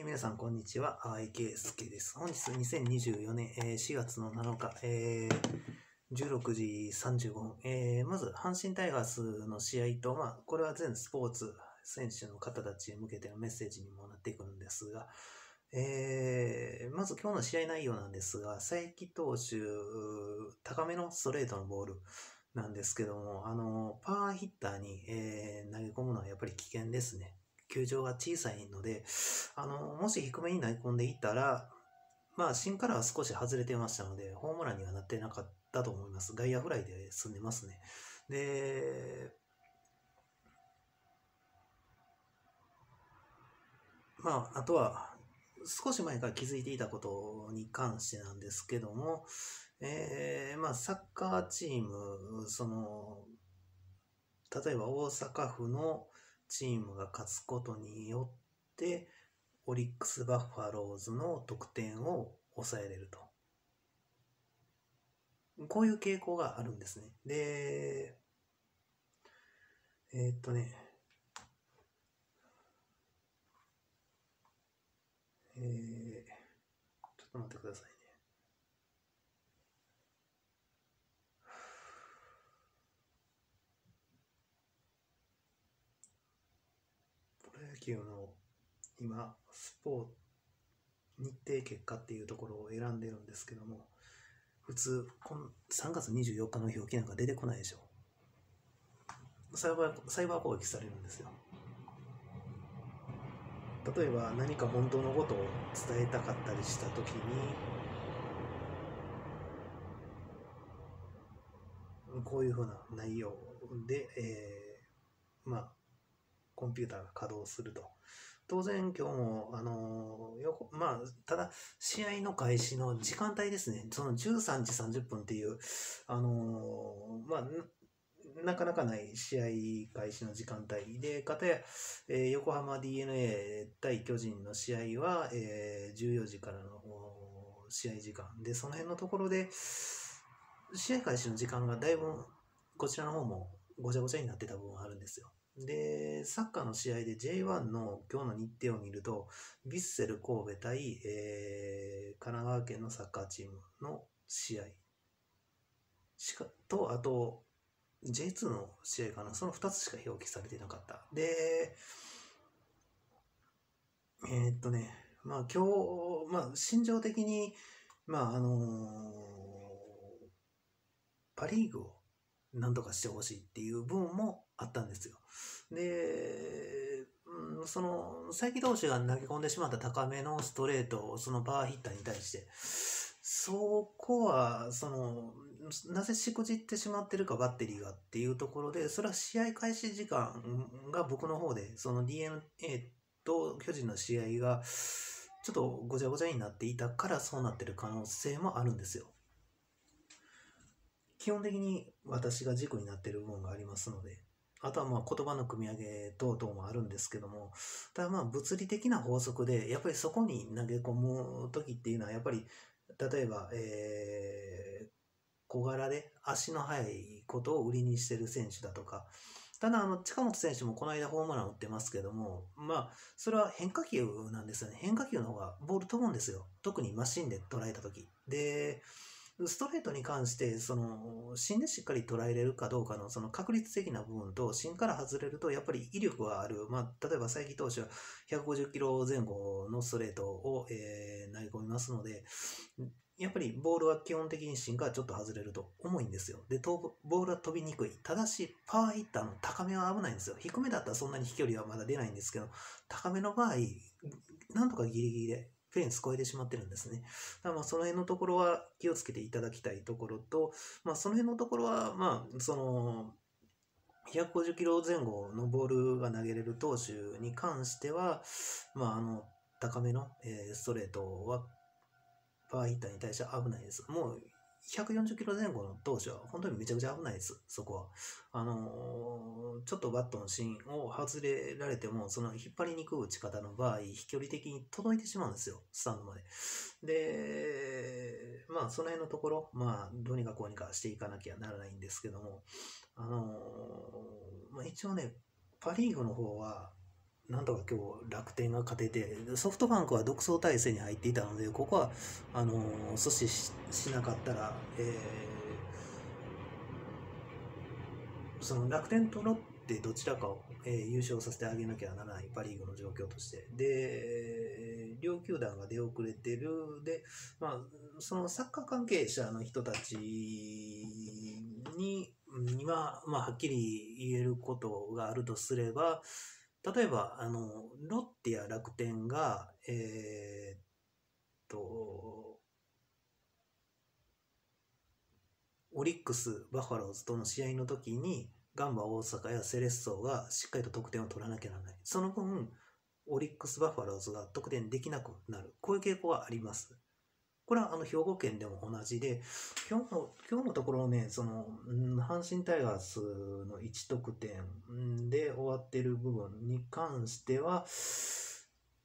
えー皆さん、こんにちは。あいけすけです。本日、2024年、えー4月の7日、えー16時35分。えーまず、阪神タイガースの試合と、まあ、これは全スポーツ選手の方たちへ向けてのメッセージにもなってくるんですが、えーまず今日の試合内容なんですが、佐伯投手、高めのストレートのボールなんですけども、あの、パワーヒッターに、えー投げ込むのはやっぱり危険ですね。球場が小さいので、あの、もし低めに投げ込んでいたら、まあ、芯からは少し外れてましたので、ホームランにはなってなかったと思います。外野フライで済んでますね。で、まあ、あとは、少し前から気づいていたことに関してなんですけども、えーまあ、サッカーチーム、その、例えば大阪府のチームが勝つことによって、オリックス・バッファローズの得点を抑えれると。こういう傾向があるんですね。で、えーっとね、えー、ちょっと待ってくださいね。プロ野球の今、スポーツ日程結果っていうところを選んでるんですけども、普通、この3月24日の表記なんか出てこないでしょ。サイバーサイバー攻撃されるんですよ。例えば何か本当のことを伝えたかったりしたときに、こういうふうな内容で、えーまあ、コンピューターが稼働すると。当然今日も、あのよまあ、ただ、試合の開始の時間帯ですね、その13時30分っていう、あのまあ、なかなかない試合開始の時間帯で、かたや、えー横浜 d n a 対巨人の試合は、えー14時からの試合時間で、その辺のところで、試合開始の時間がだいぶこちらの方もごちゃごちゃになってた部分あるんですよ。で、サッカーの試合で J1 の今日の日程を見ると、ヴィッセル神戸対、えー神奈川県のサッカーチームの試合しかと、あと J2 の試合かな、その2つしか表記されてなかった。で、えーっとね、まあ今日、まあ心情的に、まああのパ・リーグをなんとかしてほしいっていう部分もあったんですよ。で、うんその、佐伯投手が投げ込んでしまった高めのストレートそのパワーヒッターに対して、そこは、その、なぜしくじってしまってるか、バッテリーがっていうところで、それは試合開始時間が僕の方で、その DNA と巨人の試合が、ちょっとごちゃごちゃになっていたからそうなってる可能性もあるんですよ。基本的に私が軸になってる部分がありますので、あとはまあ言葉の組み上げ等々もあるんですけども、ただまあ物理的な法則で、やっぱりそこに投げ込む時っていうのは、やっぱり例えば、えー小柄で足の速いことを売りにしてる選手だとか、ただあの近本選手もこの間ホームラン打ってますけども、まあそれは変化球なんですよね。変化球の方がボール飛ぶんですよ。特にマシンで捉えた時。で、ストレートに関して、その、芯でしっかり捉えれるかどうかの、その確率的な部分と、芯から外れると、やっぱり威力がある。まあ、例えば、佐伯投手は150キロ前後のストレートを、えー投げ込みますので、やっぱりボールは基本的に芯からちょっと外れると重いんですよ。で、ボールは飛びにくい。ただし、パワーヒッターの高めは危ないんですよ。低めだったらそんなに飛距離はまだ出ないんですけど、高めの場合、なんとかギリギリでフェンス越えてしまってるんですね。だまあその辺のところは気をつけていただきたいところと、まあ、その辺のところは、まあ、その、150キロ前後のボールが投げれる投手に関しては、まあ、あの、高めの、えーストレートは、バーヒッターに対して危ないです。もう、140キロ前後の投手は本当にめちゃくちゃ危ないです、そこは。あのーちょっとバットの芯を外れられても、その引っ張りにくい打ち方の場合、飛距離的に届いてしまうんですよ、スタンドまで。で、まあ、その辺のところ、まあ、どうにかこうにかしていかなきゃならないんですけども、あのーまあ、一応ね、パ・リーグの方は、なんとか今日楽天が勝てて、ソフトバンクは独走体制に入っていたので、ここは、あの阻止しなかったら、えー、その楽天とロッテどちらかを、えー、優勝させてあげなきゃならないパ・リーグの状況として。で、両球団が出遅れてる。で、まあ、そのサッカー関係者の人たちに、今、まあ、はっきり言えることがあるとすれば、例えば、あの、ロッテや楽天が、えー、っと、オリックス、バファローズとの試合の時に、ガンバ大阪やセレッソがしっかりと得点を取らなきゃならない。その分、オリックス・バファローズが得点できなくなる。こういう傾向はあります。これはあの兵庫県でも同じで、今日の今日のところね、その、阪神タイガースの1得点で終わってる部分に関しては、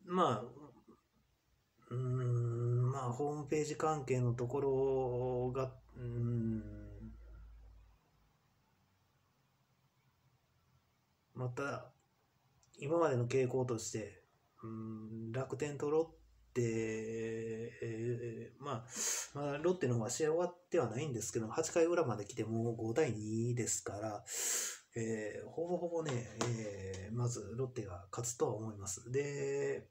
まあ、うん、まあ、ホームページ関係のところが、また、今までの傾向として、うん、楽天とロッテ、えー、まあ、まあ、ロッテの方は試合終わってはないんですけど、8回裏まで来てもう5対2ですから、えー、ほぼほぼね、えー、まずロッテが勝つとは思います。で、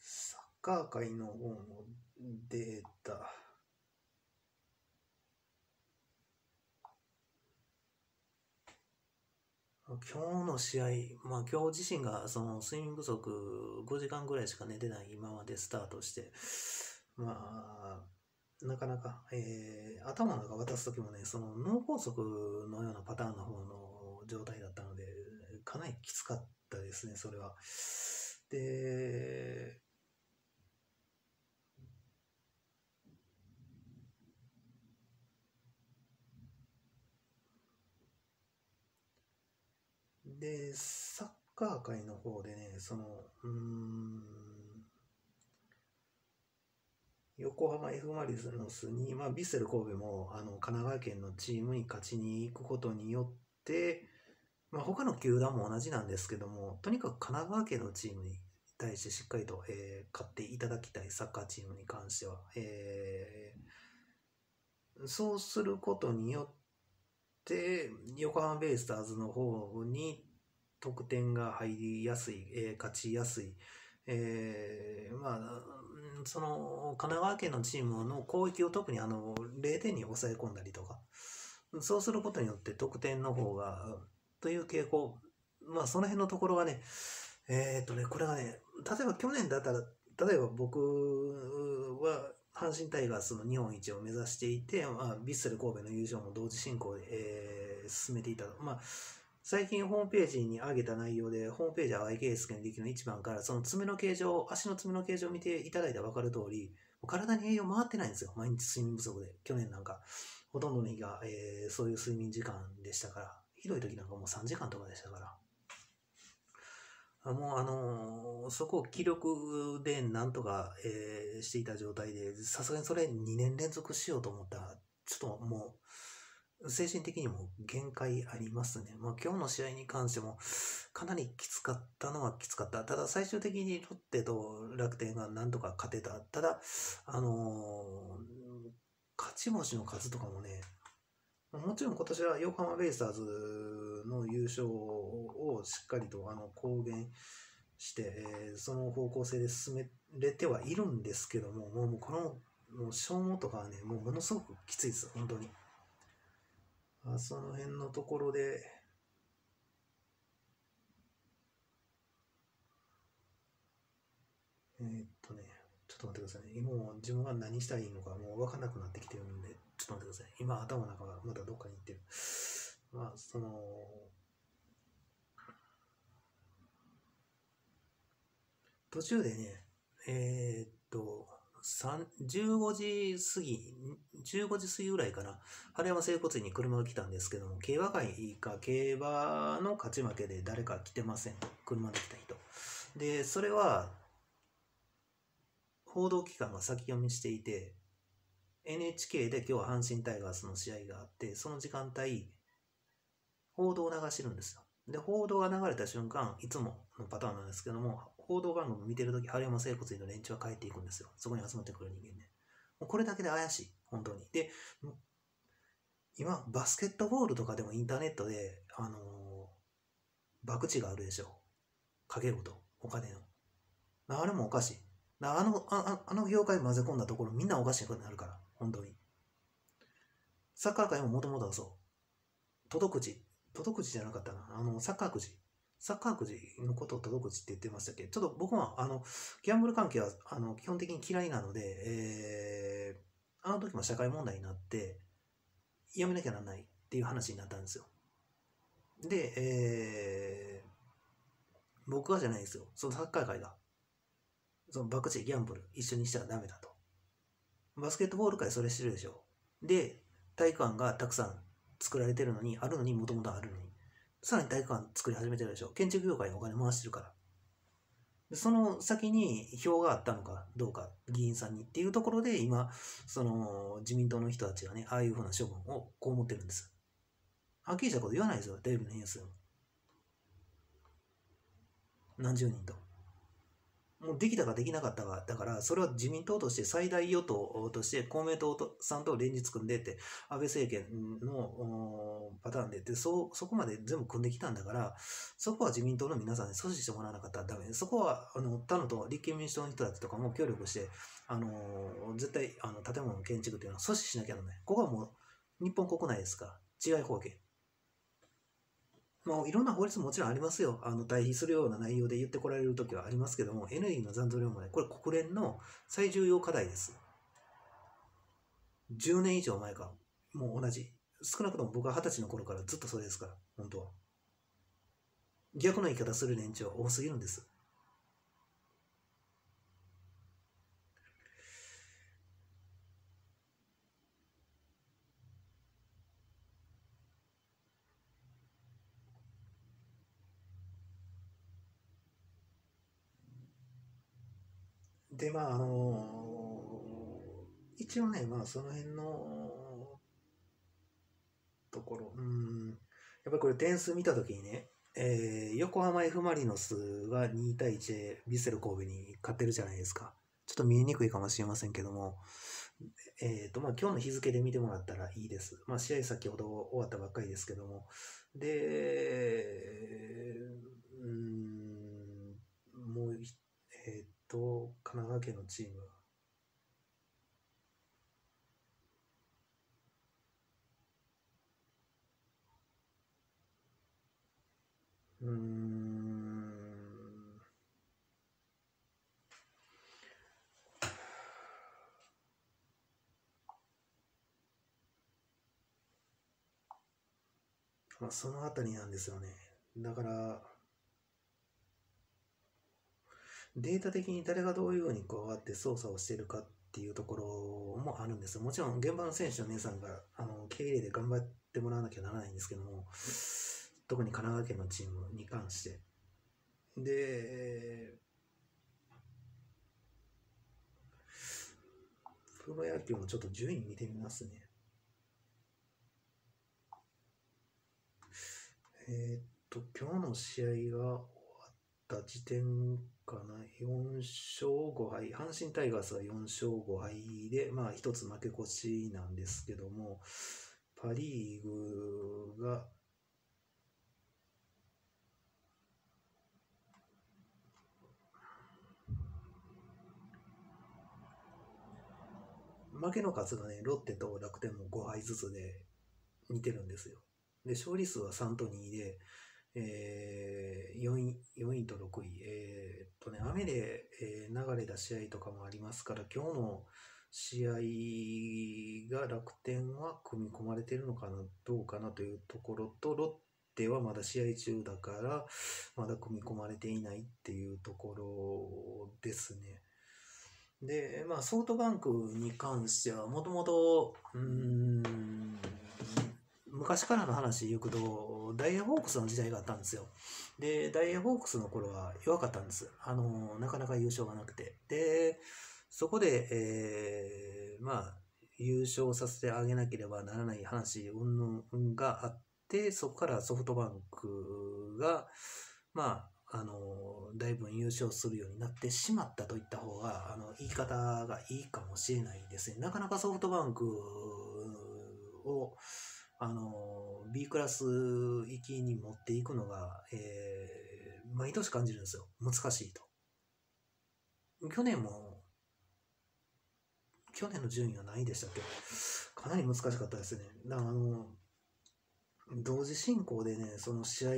サッカー界の方のデータ、今日の試合、まあ今日自身がその睡眠不足5時間ぐらいしか寝てない今までスタートして、まあ、なかなか、えー、頭の中渡す時もね、その脳梗塞のようなパターンの方の状態だったので、かなりきつかったですね、それは。で、で、サッカー界の方でね、その、うん、横浜 F・ マリノスに、まあ、ヴィッセル神戸もあの神奈川県のチームに勝ちに行くことによって、まあ、他の球団も同じなんですけども、とにかく神奈川県のチームに対してしっかりと、えー、勝っていただきたいサッカーチームに関しては、えー、そうすることによって、横浜ベイスターズの方に得点が入りやすい、えー、勝ちやすい、えー、まあ、その神奈川県のチームの攻撃を特にあの0点に抑え込んだりとか、そうすることによって得点の方が、という傾向、まあその辺のところがね、えー、っとね、これがね、例えば去年だったら、例えば僕は阪神タイガースの日本一を目指していて、まあ、ヴィッセル神戸の優勝も同時進行で、えー、進めていた。まあ最近ホームページに上げた内容で、ホームページは YKS の力の1番から、その爪の形状、足の爪の形状を見ていただいたら分かる通り、体に栄養回ってないんですよ。毎日睡眠不足で。去年なんか、ほとんどの日が、えー、そういう睡眠時間でしたから、ひどい時なんかもう3時間とかでしたから。もうあのー、そこを気力でなんとか、えー、していた状態で、さすがにそれ2年連続しようと思ったら、ちょっともう、精神的にも限界ありますね。まあ今日の試合に関してもかなりきつかったのはきつかった。ただ最終的にロッテと楽天がなんとか勝てた。ただ、あのー、勝ち星の数とかもね、もちろん今年は横浜ベイスターズの優勝をしっかりとあの公言して、えー、その方向性で進めれてはいるんですけども、もうこのもう消耗とかはね、もうものすごくきついです、本当に。あその辺のところで、えー、っとね、ちょっと待ってくださいね。今も自分が何したらいいのかもう分かんなくなってきてるんで、ちょっと待ってください。今頭の中がまだどっかに行ってる。まあ、その、途中でね、えー、っと、15時過ぎ、15時過ぎぐらいかな、春山整骨院に車が来たんですけども、競馬会か競馬の勝ち負けで誰か来てません。車で来た人。で、それは、報道機関が先読みしていて、NHK で今日は阪神タイガースの試合があって、その時間帯、報道を流してるんですよ。で、報道が流れた瞬間、いつものパターンなんですけども、報道番組見てるとき、春山整骨院の連中は帰っていくんですよ。そこに集まってくる人間ね。もうこれだけで怪しい、本当に。で、今、バスケットボールとかでもインターネットで、あのー、博打があるでしょう。かけること、お金の。あれもおかしい。あの、ああの業界混ぜ込んだところみんなおかしいことになるから、本当に。サッカー界ももともとはそう。届くじ。届くじじゃなかったな。あの、サッカーくじ。サッカーくじのことを届くじって言ってましたっけ？ちょっと僕は、あの、ギャンブル関係は、あの、基本的に嫌いなので、えー、あの時も社会問題になって、やめなきゃならないっていう話になったんですよ。で、えー、僕はじゃないですよ。そのサッカー界が。その博打ギャンブル一緒にしちゃダメだと。バスケットボール界それしてるでしょ。で、体育館がたくさん作られてるのに、あるのにもともとあるのに。さらに体育館作り始めてるでしょ。建築業界にお金回してるから。でその先に票があったのかどうか、議員さんにっていうところで、今、その自民党の人たちがね、ああいうふうな処分をこう思ってるんです。はっきりしたこと言わないですよ、テレビのニュース。何十人と。もうできたかできなかったか、だから、それは自民党として最大与党として公明党さんと連日組んでって、安倍政権のパターンでってそ、そこまで全部組んできたんだから、そこは自民党の皆さんに阻止してもらわなかったらダメ。そこは、あの、他のと立憲民主党の人たちとかも協力して、あの、絶対、あの、建物の建築っていうのは阻止しなきゃならない。ここはもう、日本国内ですか違い法権。もういろんな法律ももちろんありますよ。あの対比するような内容で言ってこられるときはありますけども、エネルギーの残存量もね、これ国連の最重要課題です。10年以上前か、もう同じ。少なくとも僕は二十歳の頃からずっとそれですから、本当は。逆の言い方する連中は多すぎるんです。で、まあ、あのー、一応ね、まあ、その辺のところ、うん、やっぱりこれ点数見たときにね、えー、横浜 F・ マリノスが2対1でヴィッセル神戸に勝ってるじゃないですか。ちょっと見えにくいかもしれませんけども、えっ、ー、と、まあ、今日の日付で見てもらったらいいです。まあ、試合先ほど終わったばっかりですけども、で、うん、もう、えっ、ー、と、神奈川県のチーム。うん。まあ、そのあたりなんですよね。だから、データ的に誰がどういうふうに加わって操作をしているかっていうところもあるんです。もちろん現場の選手の皆さんがあの経営で頑張ってもらわなきゃならないんですけども特に神奈川県のチームに関して。でプロ野球もちょっと順位見てみますね。えー、っと今日の試合が終わった時点かな、4勝5敗、阪神タイガースは4勝5敗で、まあ一つ負け越しなんですけども、パ・リーグが、負けの数がね、ロッテと楽天も5敗ずつで似てるんですよ。で、勝利数は3と2で、えー、4位、4位と6位、えー、っとね、雨で、えー、流れた試合とかもありますから、今日の試合が楽天は組み込まれているのかな、どうかなというところと、ロッテはまだ試合中だから、まだ組み込まれていないっていうところですね。で、まあ、ソフトバンクに関しては、もともと、うん、昔からの話行くと、ダイヤホークスの時代があったんですよ。で、ダイヤホークスの頃は弱かったんです。あの、なかなか優勝がなくて。で、そこで、えー、まあ、優勝させてあげなければならない話、うんぬんがあって、そこからソフトバンクが、まあ、あの、だいぶ優勝するようになってしまったといった方が、あの、言い方がいいかもしれないですね。なかなかソフトバンクを、あの、B クラス行きに持っていくのが、えー、毎年感じるんですよ。難しいと。去年も、去年の順位は何位でしたっけ？かなり難しかったですね。だからあの、同時進行でね、その試合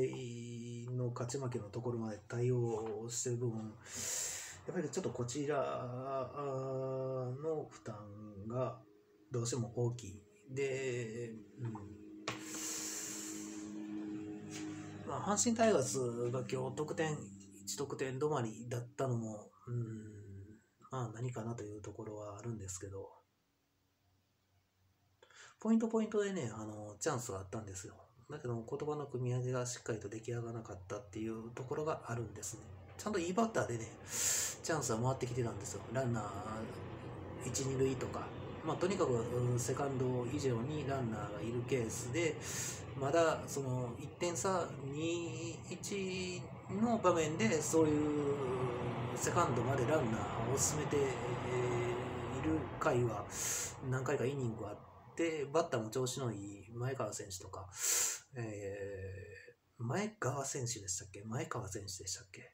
の勝ち負けのところまで対応してる部分、やっぱりちょっとこちらの負担がどうしても大きい。で、うんまあ、阪神タイガースが今日得点、1得点止まりだったのも、うん、まあ何かなというところはあるんですけど、ポイントポイントでね、あの、チャンスがあったんですよ。だけど、言葉の組み上げがしっかりと出来上がらなかったっていうところがあるんですね。ちゃんといいバッターでね、チャンスは回ってきてたんですよ。ランナー1、2塁とか。まあ、とにかく、セカンド以上にランナーがいるケースで、まだその1点差、2、1の場面で、そういうセカンドまでランナーを進めている回は何回かイニングがあって、バッターも調子のいい前川選手とか、えー、前川選手でしたっけ？前川選手でしたっけ？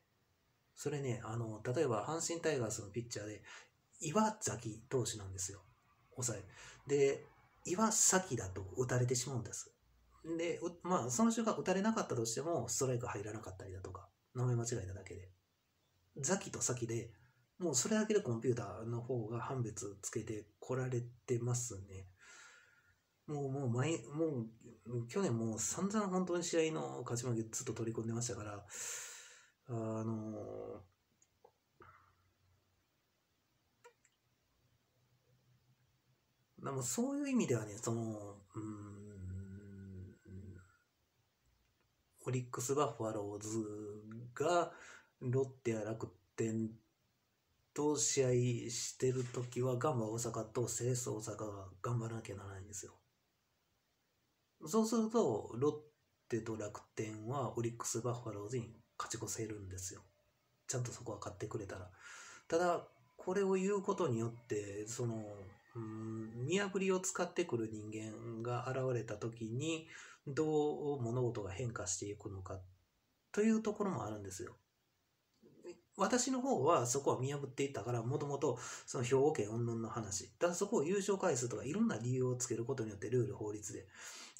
それね、あの、例えば阪神タイガースのピッチャーで、岩崎投手なんですよ。抑え。で、岩崎だと打たれてしまうんです。で、まあ、その瞬間打たれなかったとしても、ストライク入らなかったりだとか、名前間違えただけで。ザキとサキで、もうそれだけでコンピューターの方が判別つけてこられてますね。もう、もう、毎、もう、去年もう散々本当に試合の勝ち負けずっと取り込んでましたから、あのでもそういう意味ではね、その、うん、オリックス・バファローズがロッテや楽天と試合してるときはガンバ大阪とセレッソ大阪が頑張らなきゃならないんですよ。そうすると、ロッテと楽天はオリックス・バファローズに勝ち越せるんですよ。ちゃんとそこは勝ってくれたら。ただ、これを言うことによって、その、うん、見破りを使ってくる人間が現れた時に、どう物事が変化していくのかというところもあるんですよ。私の方はそこは見破っていったから、もともとその兵庫県云々の話。だからそこを優勝回数とかいろんな理由をつけることによってルール、法律で。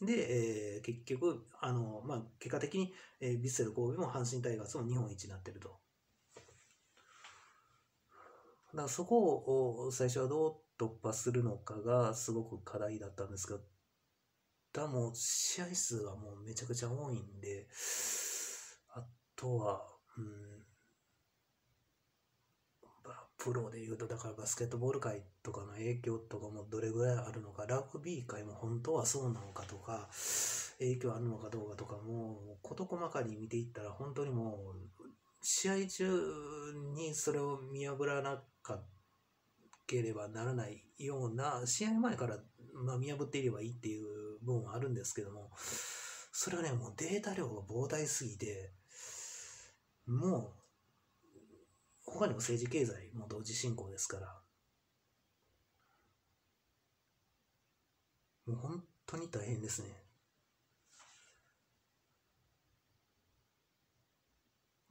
で、えー、結局、あの、まあ、結果的に、えー、ヴィッセル神戸も阪神タイガースも日本一になってると。だからそこを最初はどう突破するのかがすごく課題だったんですけど、だも試合数はもうめちゃくちゃ多いんで、あとは、うん、プロで言うと、だからバスケットボール界とかの影響とかもどれぐらいあるのか、ラグビー界も本当はそうなのかとか、影響あるのかどうかとかも、事細かに見ていったら本当にもう、試合中にそれを見破らなかっければならないような、試合前から、まあ、見破っていればいいっていう部分はあるんですけども、それはね、もうデータ量が膨大すぎて、もう、他にも政治経済も同時進行ですから、もう本当に大変ですね。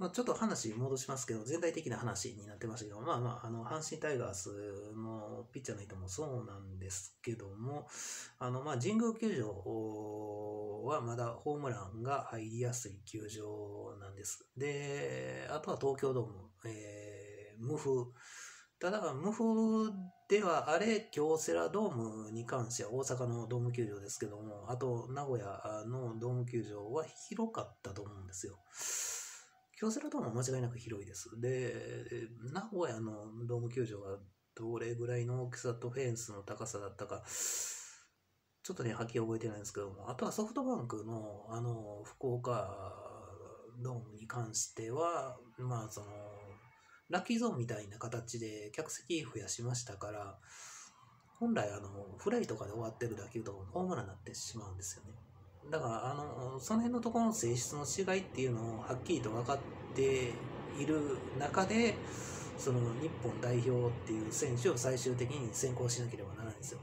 まあ、ちょっと話戻しますけど、全体的な話になってましたけど、まあまあ、あの、阪神タイガースのピッチャーの人もそうなんですけども、あの、まあ、神宮球場はまだホームランが入りやすい球場なんです。で、あとは東京ドーム、えー、無風。ただ、無風ではあれ、京セラドームに関しては大阪のドーム球場ですけども、あと名古屋のドーム球場は広かったと思うんですよ。京セラドームは間違いなく広いです。で、名古屋のドーム球場はどれぐらいの大きさとフェンスの高さだったか、ちょっとね、はっきり覚えてないんですけども、あとはソフトバンクの、あの、福岡ドームに関しては、まあ、その、ラッキーゾーンみたいな形で客席増やしましたから、本来、あの、フライとかで終わってる打球とかもホームランになってしまうんですよね。だからあのその辺のところの性質の違いっていうのをはっきりと分かっている中でその日本代表っていう選手を最終的に選考しなければならないんですよ。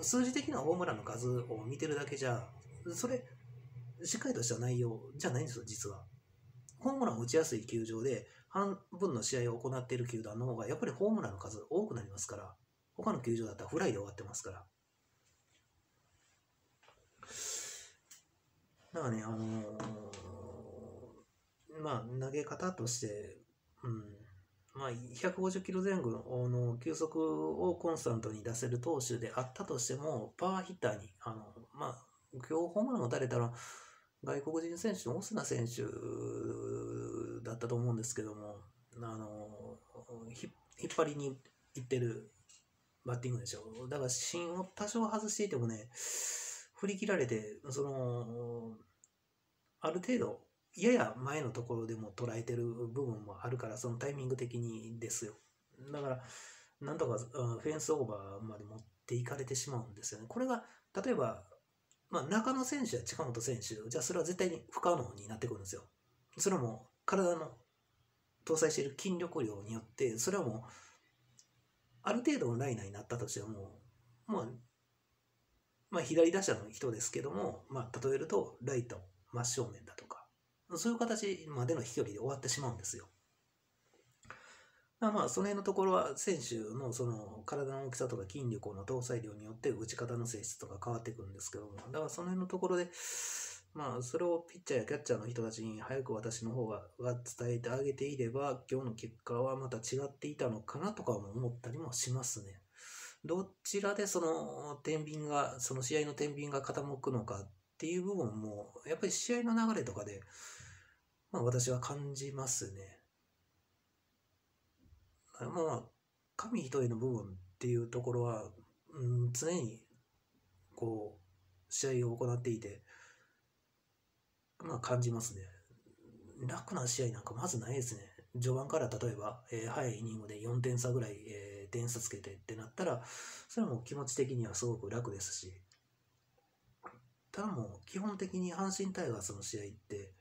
数字的なホームランの数を見てるだけじゃそれしっかりとした内容じゃないんですよ実は。ホームランを打ちやすい球場で半分の試合を行っている球団の方がやっぱりホームランの数多くなりますから他の球場だったらフライで終わってますから。だかね、あのー、まあ、投げ方として、うん、まあ、150キロ前後の球速をコンスタントに出せる投手であったとしても、パワーヒッターに、あの、まあ、今日ホームラン打たれたら、外国人選手のオスナ選手だったと思うんですけども、あの、引っ張りにいってるバッティングでしょ。だから芯を多少外していてもね、振り切られて、その、ある程度、やや前のところでも捉えてる部分もあるから、そのタイミング的にですよ。だから、なんとかフェンスオーバーまで持っていかれてしまうんですよね。これが、例えば、まあ、中野選手や近本選手、じゃあそれは絶対に不可能になってくるんですよ。それはもう、体の搭載している筋力量によって、それはもう、ある程度のライナーになったとしても、もうまあ、左打者の人ですけども、まあ、例えると、ライト、真正面だとか、そういう形までの飛距離で終わってしまうんですよ。まあ、まあその辺のところは選手のその体の大きさとか筋力の搭載量によって打ち方の性質とか変わってくるんですけども、だからその辺のところで、まあそれをピッチャーやキャッチャーの人たちに早く私の方がが伝えてあげていれば、今日の結果はまた違っていたのかなとかも思ったりもしますね。どちらでその天秤が、その試合の天秤が傾くのかっていう部分も、やっぱり試合の流れとかで、まあ私は感じますね。まあ、神一重の部分っていうところは、うん、常に、こう、試合を行っていて、まあ感じますね。楽な試合なんかまずないですね。序盤から例えば、えー、早いイニングで4点差ぐらい、えー点差つけてってなったら、それも気持ち的にはすごく楽ですし、ただもう基本的に阪神タイガースの試合って、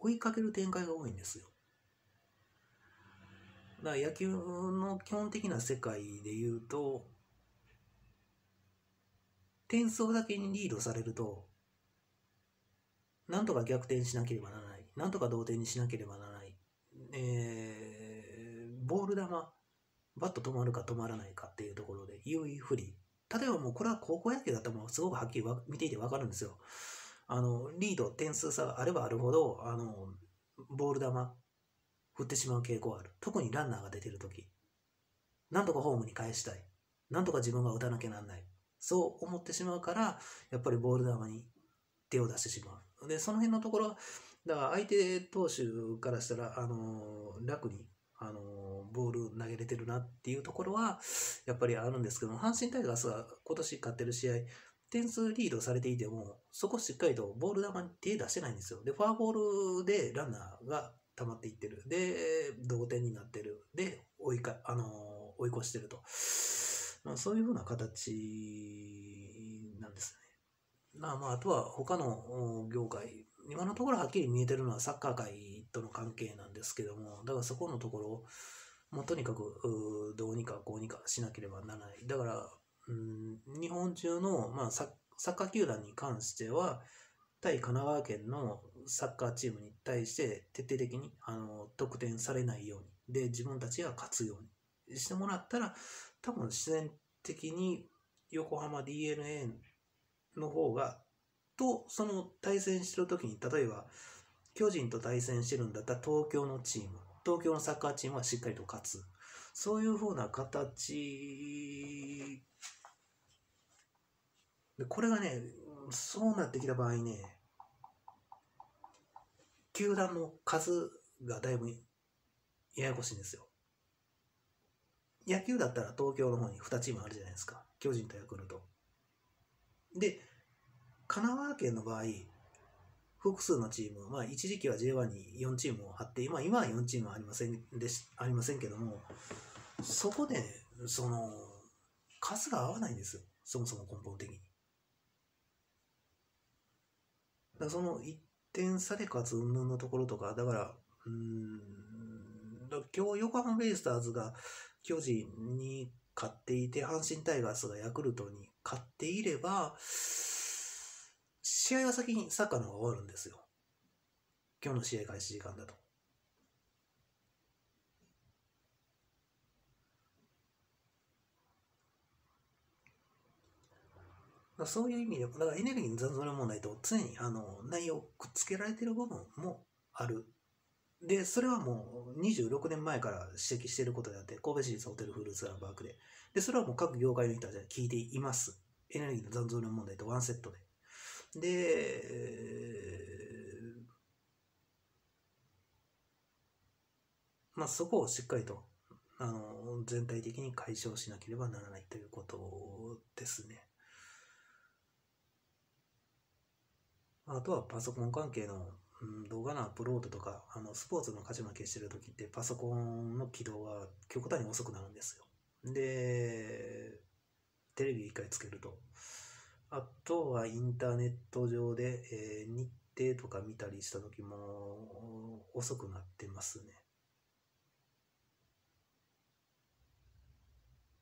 追いかける展開が多いんですよ。だから野球の基本的な世界で言うと、点数だけにリードされると、なんとか逆転しなければならない。なんとか同点にしなければならない。えーボール球、バット止まるか止まらないかっていうところで、優位不利。例えばもうこれは高校野球だったらもうすごくはっきり見ていてわかるんですよ。あの、リード、点数差があればあるほど、あの、ボール球、振ってしまう傾向ある。特にランナーが出てるとき。なんとかホームに返したい。なんとか自分が打たなきゃなんない。そう思ってしまうから、やっぱりボール球に手を出してしまう。で、その辺のところは、だから相手投手からしたら、あの楽にあのボール投げれてるなっていうところはやっぱりあるんですけども阪神タイガースが今年勝ってる試合点数リードされていてもそこしっかりとボール球に手出してないんですよ。でフォアボールでランナーが溜まっていってる。で同点になってる。で追いか、あの追い越してると、まあ、そういうふうな形なんですね。まあまああとは他の業界今のところはっきり見えてるのはサッカー界との関係なんですけども、だからそこのところ、もうとにかくどうにかこうにかしなければならない。だから、うん、日本中の、まあ、サッカー球団に関しては、対神奈川県のサッカーチームに対して徹底的にあの得点されないように、で、自分たちが勝つようにしてもらったら、多分自然的に横浜 DNA の方がと、その対戦してる時に、例えば、巨人と対戦してるんだったら東京のチーム、東京のサッカーチームはしっかりと勝つ。そういうふうな形で、これがね、そうなってきた場合ね、球団の数がだいぶややこしいんですよ。野球だったら東京の方に2チームあるじゃないですか。巨人とヤクルト。で、神奈川県の場合、複数のチーム、まあ一時期は J1 に4チームを張って、今今は4チームはありませんでしありませんけども、そこで、その、数が合わないんですよ。そもそも根本的に。らその1点差で勝つ云々のところとか、だから、うーん、だ今日横浜ベイスターズが巨人に勝っていて、阪神タイガースがヤクルトに勝っていれば、試合は先にサッカーの方が終わるんですよ。今日の試合開始時間だと。だそういう意味でも、だからエネルギーの残存の問題と常にあの内容をくっつけられてる部分もある。で、それはもう26年前から指摘していることであって、神戸市立ホテルフルーツランバークで。で、それはもう各業界の人たちは聞いています。エネルギーの残存の問題とワンセットで。で、まあそこをしっかりと、あの、全体的に解消しなければならないということですね。あとはパソコン関係の、動画のアップロードとか、あのスポーツの勝ち負けしてる時ってパソコンの起動が極端に遅くなるんですよ。で、テレビ一回つけると。あとはインターネット上で、えー日程とか見たりした時も遅くなってますね。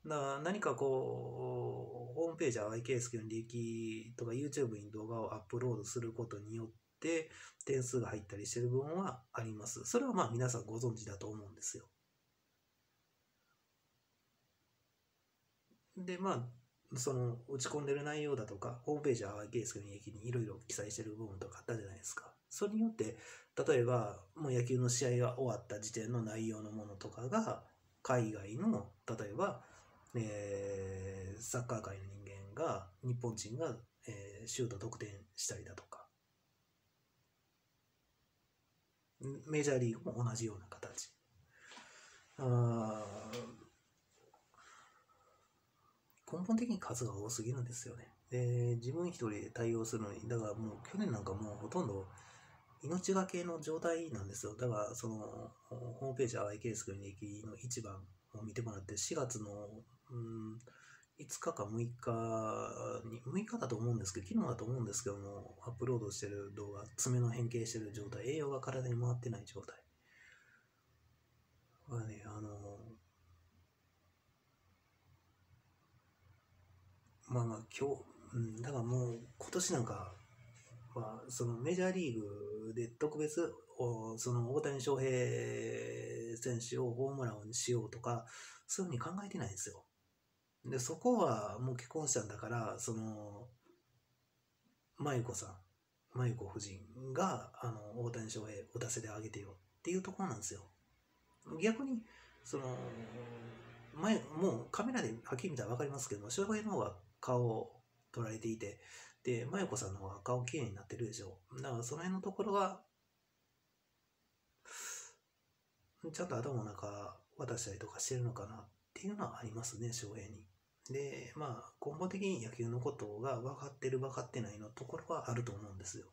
だ何かこう、ホームページは IK スケの履歴とか YouTube に動画をアップロードすることによって点数が入ったりしてる部分はあります。それはまあ皆さんご存知だと思うんですよ。で、まあ、その打ち込んでる内容だとか、ホームページは IK スの履歴にいろいろ記載してる部分とかあったじゃないですか。それによって、例えばもう野球の試合が終わった時点の内容のものとかが、海外の、例えば、えーサッカー界の人間が、日本人が、えーシュート得点したりだとか、メジャーリーグも同じような形。あ根本的に数が多すぎるんですよね。で、自分一人で対応するのに、だからもう去年なんかもうほとんど命がけの状態なんですよ。だからそのホームページ IK スクの歴の一番を見てもらって、4月の、うん、5日か6日に、6日だと思うんですけど、昨日だと思うんですけども、アップロードしてる動画、爪の変形してる状態、栄養が体に回ってない状態。はね、あの、まあまあ今日、うん、だからもう今年なんか、まあ、そのメジャーリーグで特別、おその大谷翔平選手をホームランにしようとか、そういうふうに考えてないんですよ。で、そこはもう結婚したんだから、その、真由子さん、真由子夫人が、あの、大谷翔平打たせてあげてよっていうところなんですよ。逆に、その、前、もうカメラではっきり見たら分かりますけども、翔平の方が顔を捉えていて、で、まゆこさんの方が顔綺麗になってるでしょ。だからその辺のところが、ちゃんと頭の中渡したりとかしてるのかなっていうのはありますね、翔平に。で、まあ、根本的に野球のことが分かってる分かってないのところはあると思うんですよ。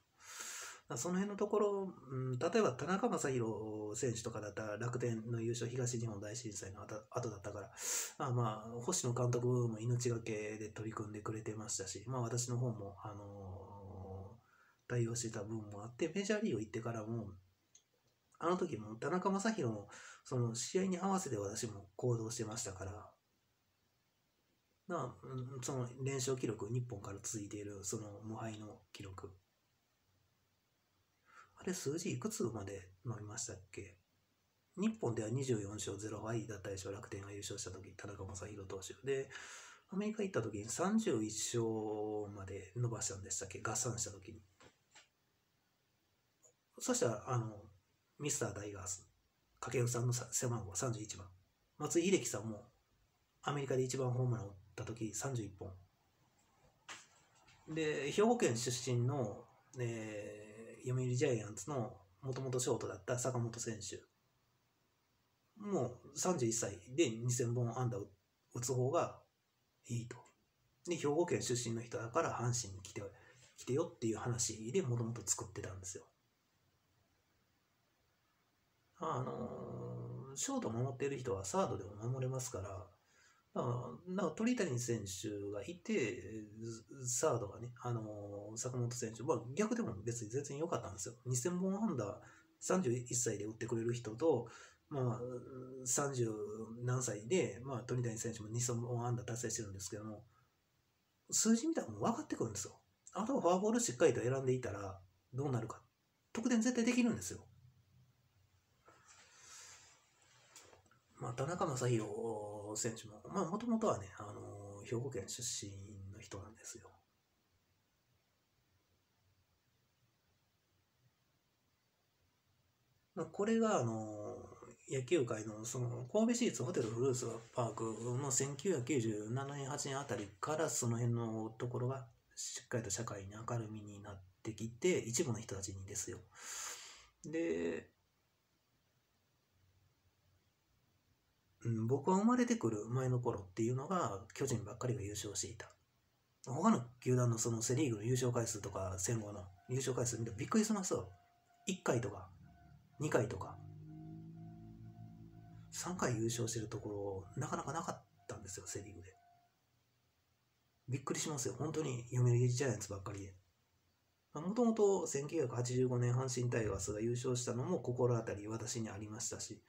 その辺のところ、うん、例えば田中将大選手とかだったら楽天の優勝東日本大震災の後後だったから、まあまあ、星野監督も命がけで取り組んでくれてましたし、まあ私の方も、あのー対応してた部分もあって、メジャーリーグ行ってからも、あの時も田中将大のその試合に合わせて私も行動してましたから、なうんその連勝記録、日本から続いているその無敗の記録。あれ数字いくつまで伸びましたっけ？日本では24勝0敗だったでしょ、楽天が優勝した時、田中将大投手。で、アメリカ行った時に31勝まで伸ばしたんでしたっけ？合算した時に。そしたら、あの、ミスタータイガース、掛布さんの背番号31番。松井秀喜さんも、アメリカで一番ホームランを打った時31本。で、兵庫県出身の、えー読売ジャイアンツのもともとショートだった坂本選手。もう31歳で2000本安打を打つ方がいいと。で、兵庫県出身の人だから阪神に来て来てよっていう話でもともと作ってたんですよ。あのーショート守ってる人はサードでも守れますから、なんか鳥谷選手がいて、サードがね、あのー、坂本選手、まあ、逆でも別に全然良かったんですよ。2000本安打、31歳で打ってくれる人と、まあ、30何歳で、まあ、鳥谷選手も2000本安打達成してるんですけども、数字見たらもう分かってくるんですよ。あとはフォアボールしっかりと選んでいたらどうなるか。得点絶対できるんですよ。まあ、田中将大選手も、まあ、もともとはね、あの、兵庫県出身の人なんですよ。まあ、これが、あの、野球界のその神戸市立ホテルフルーツパークの1997年、8年あたりからその辺のところがしっかりと社会に明るみになってきて、一部の人たちにですよ。で、僕は生まれてくる前の頃っていうのが巨人ばっかりが優勝していた。他の球団のそのセ・リーグの優勝回数とか戦後の優勝回数見てびっくりしますよ。1回とか2回とか3回優勝してるところなかなかなかったんですよ、セ・リーグで。びっくりしますよ。本当に読売ジャイアンツばっかりで。もともと1985年阪神タイガースが優勝したのも心当たり私にありましたし、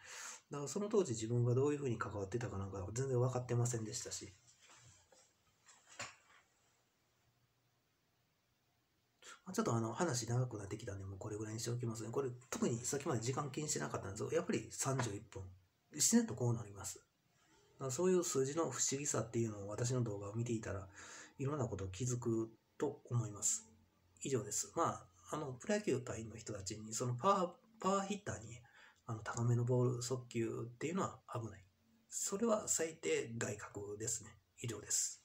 だからその当時自分がどういうふうに関わってたかなんか全然分かってませんでしたし。ちょっとあの話長くなってきたんで、もうこれぐらいにしておきますね。これ特にさっきまで時間気にしてなかったんですけど、やっぱり31分。自然とこうなります。そういう数字の不思議さっていうのを私の動画を見ていたらいろんなことを気づくと思います。以上です。まあ、あの、プロ野球界の人たちにそのパワー、パワーヒッターにあの高めのボール速球っていうのは危ない。それは最低外角ですね。以上です。